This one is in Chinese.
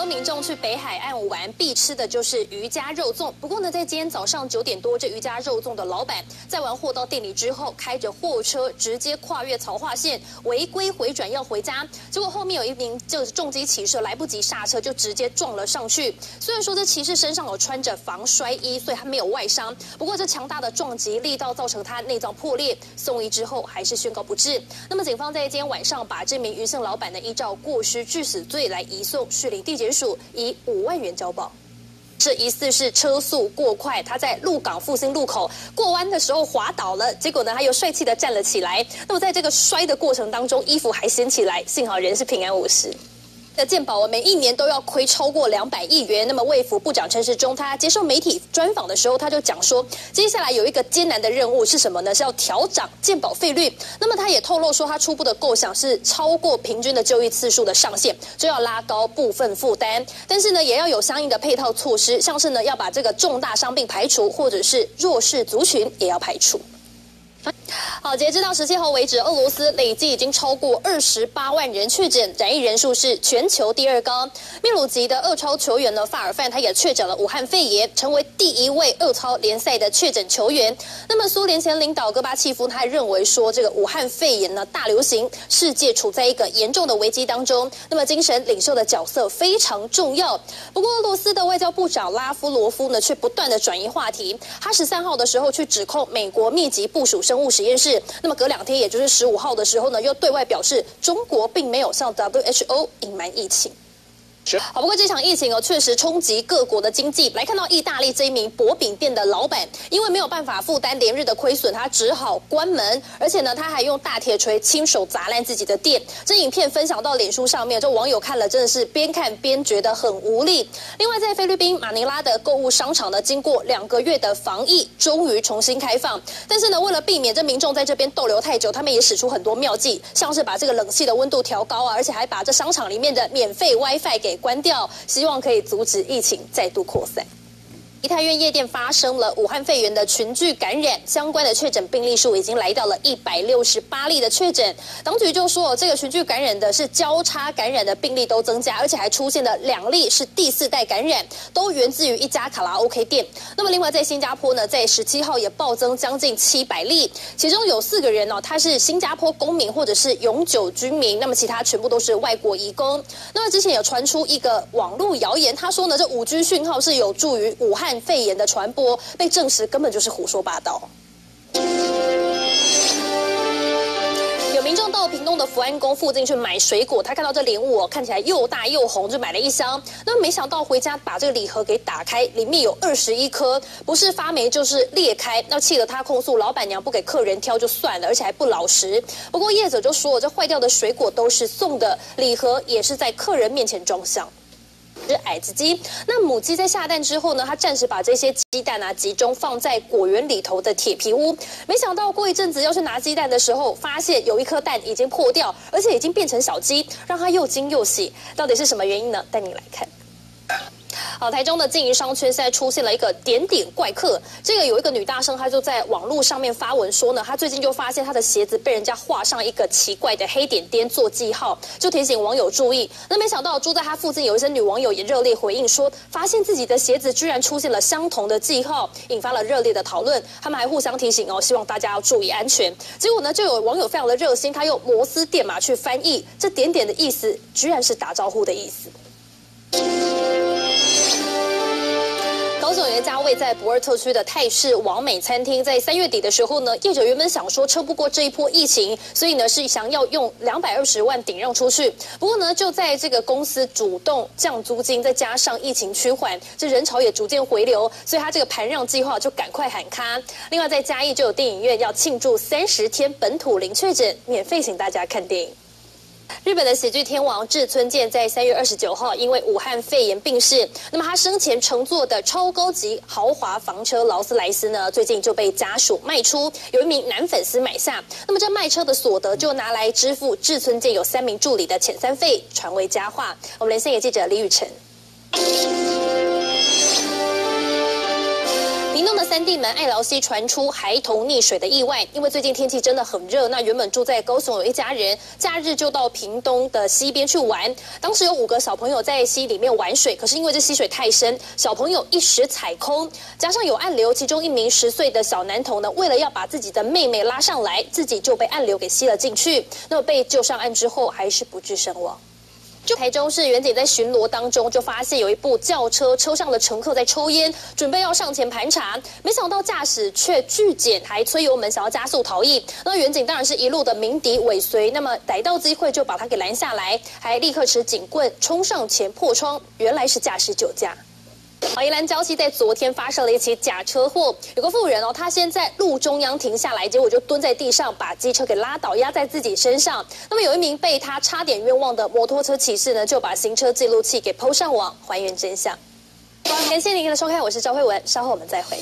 多民众去北海岸玩，必吃的就是渔家肉粽。不过呢，在今天早上九点多，这渔家肉粽的老板在完货到店里之后，开着货车直接跨越曹化线，违规回转要回家。结果后面有一名就是重机骑士来不及刹车，就直接撞了上去。虽然说这骑士身上有穿着防摔衣，所以他没有外伤。不过这强大的撞击力道造成他内脏破裂，送医之后还是宣告不治。那么警方在今天晚上把这名渔姓老板呢依照过失致死罪来移送市林地检署，以五万元交保。这疑似是车速过快，他在鹿港复兴路口过弯的时候滑倒了，结果呢他又帅气的站了起来。那么在这个摔的过程当中，衣服还掀起来，幸好人是平安无事。的健保，每一年都要亏超过两百亿元。那么，卫福部长陈时中他接受媒体专访的时候，他就讲说，接下来有一个艰难的任务是什么呢？是要调涨健保费率。那么，他也透露说，他初步的构想是超过平均的就医次数的上限，就要拉高部分负担。但是呢，也要有相应的配套措施，像是呢要把这个重大伤病排除，或者是弱势族群也要排除。好，截至到十七号为止，俄罗斯累计已经超过二十八万人确诊，染疫人数是全球第二高。秘鲁籍的俄超球员呢，法尔范他也确诊了武汉肺炎，成为第一位俄超联赛的确诊球员。那么，苏联前领导戈巴契夫他还认为说，这个武汉肺炎呢大流行，世界处在一个严重的危机当中。那么，精神领袖的角色非常重要。不过，俄罗斯的外交部长拉夫罗夫呢，却不断的转移话题。他十三号的时候去指控美国密集部署生物实验室。那么隔两天，也就是十五号的时候呢，又对外表示中国并没有向 WHO 隐瞒疫情。好，不过这场疫情哦，确实冲击各国的经济。来看到意大利这一名薄饼店的老板，因为没有办法负担连日的亏损，他只好关门。而且呢，他还用大铁锤亲手砸烂自己的店。这影片分享到脸书上面，这网友看了真的是边看边觉得很无力。另外，在菲律宾马尼拉的购物商场呢，经过两个月的防疫，终于重新开放。但是呢，为了避免这民众在这边逗留太久，他们也使出很多妙计，像是把这个冷气的温度调高啊，而且还把这商场里面的免费 WiFi 给。关掉，希望可以阻止疫情再度扩散。怡泰院夜店发生了武汉肺炎的群聚感染，相关的确诊病例数已经来到了一百六十八例的确诊。当局就说，这个群聚感染的是交叉感染的病例都增加，而且还出现了两例是第四代感染，都源自于一家卡拉 OK 店。那么，另外在新加坡呢，在十七号也暴增将近七百例，其中有四个人哦，他是新加坡公民或者是永久居民，那么其他全部都是外国移工。那么之前有传出一个网络谣言，他说呢，这五 G 讯号是有助于武汉。肺炎的传播被证实根本就是胡说八道。有民众到屏东的福安宫附近去买水果，他看到这莲雾看起来又大又红，就买了一箱。那没想到回家把这个礼盒给打开，里面有二十一颗，不是发霉就是裂开。那气得他控诉老板娘不给客人挑就算了，而且还不老实。不过业者就说，这坏掉的水果都是送的，礼盒也是在客人面前装箱。只矮子鸡，那母鸡在下蛋之后呢？它暂时把这些鸡蛋啊集中放在果园里头的铁皮屋。没想到过一阵子要去拿鸡蛋的时候，发现有一颗蛋已经破掉，而且已经变成小鸡，让它又惊又喜。到底是什么原因呢？带你来看。好，台中的经营商圈现在出现了一个点点怪客。这个有一个女大生，她就在网络上面发文说呢，她最近就发现她的鞋子被人家画上一个奇怪的黑点点做记号，就提醒网友注意。那没想到住在她附近有一些女网友也热烈回应说，发现自己的鞋子居然出现了相同的记号，引发了热烈的讨论。他们还互相提醒哦，希望大家要注意安全。结果呢，就有网友非常的热心，他用摩斯电码去翻译这点点的意思，居然是打招呼的意思。在博尔特区的泰式王美餐厅，在三月底的时候呢，业者原本想说撑不过这一波疫情，所以呢是想要用两百二十万顶让出去。不过呢，就在这个公司主动降租金，再加上疫情趋缓，这人潮也逐渐回流，所以他这个盘让计划就赶快喊卡。另外在嘉义就有电影院要庆祝三十天本土零确诊，免费请大家看电影。日本的喜剧天王志村健在三月二十九号因为武汉肺炎病逝。那么他生前乘坐的超高级豪华房车劳斯莱斯呢，最近就被家属卖出，有一名男粉丝买下。那么这卖车的所得就拿来支付志村健有三名助理的遣散费，传为佳话。我们连线给记者李雨辰。三地门爱劳溪传出孩童溺水的意外，因为最近天气真的很热，那原本住在高雄有一家人，假日就到屏东的溪边去玩。当时有五个小朋友在溪里面玩水，可是因为这溪水太深，小朋友一时踩空，加上有暗流，其中一名十岁的小男童呢，为了要把自己的妹妹拉上来，自己就被暗流给吸了进去。那么被救上岸之后，还是不治身亡。就台中市远警在巡逻当中，就发现有一部轿车车上的乘客在抽烟，准备要上前盘查，没想到驾驶却拒检，还催油门想要加速逃逸。那远警当然是一路的鸣笛尾随，那么逮到机会就把他给拦下来，还立刻持警棍冲上前破窗，原来是驾驶酒驾。好，宜兰礁溪在昨天发生了一起假车祸，有个妇人哦，她先在路中央停下来，结果就蹲在地上把机车给拉倒，压在自己身上。那么有一名被她差点冤枉的摩托车骑士呢，就把行车记录器给抛上网，还原真相。感谢您的收看，我是赵慧文，稍后我们再会。